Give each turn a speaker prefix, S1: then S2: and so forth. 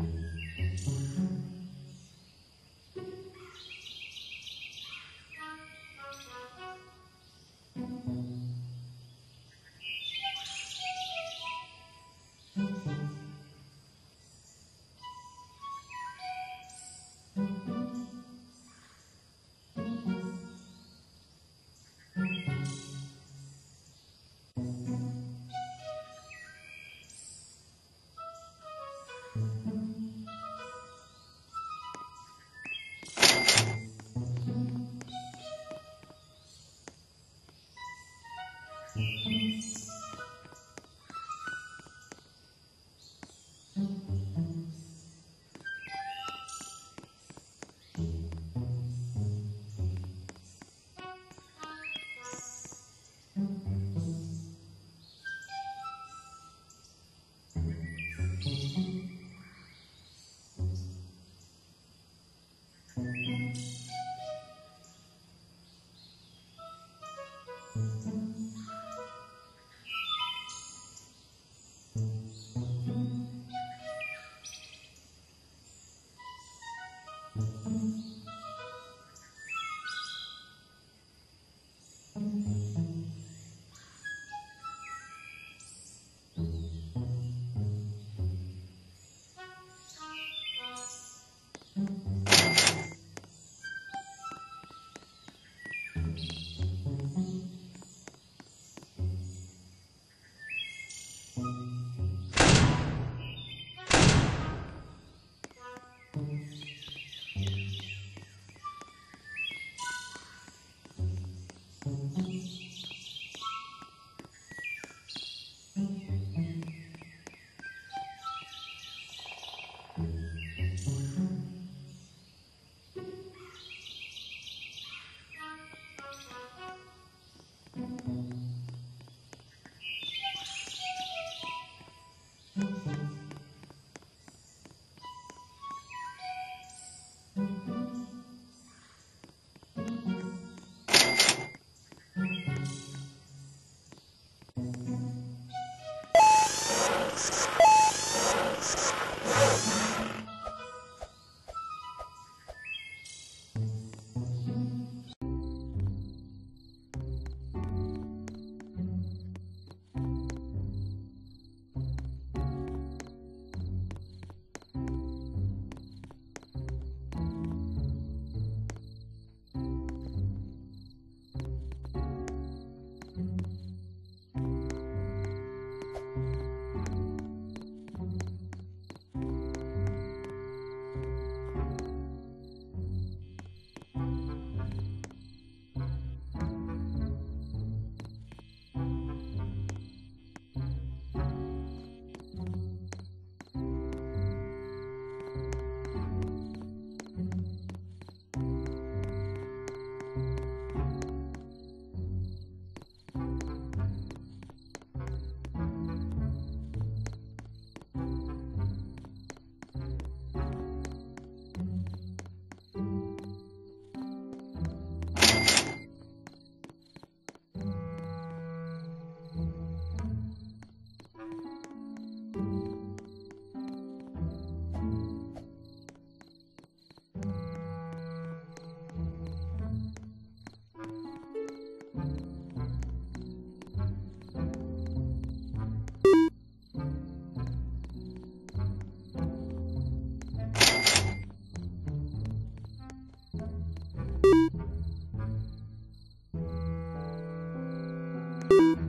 S1: Thank mm -hmm. you. Música
S2: Thank you.